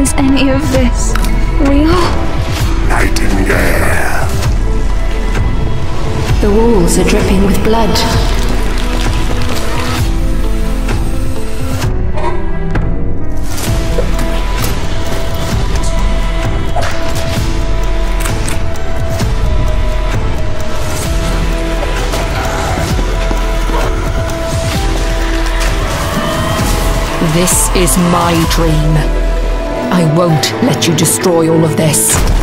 Is any of this real? Nightingale. The walls are dripping with blood. This is my dream. I won't let you destroy all of this.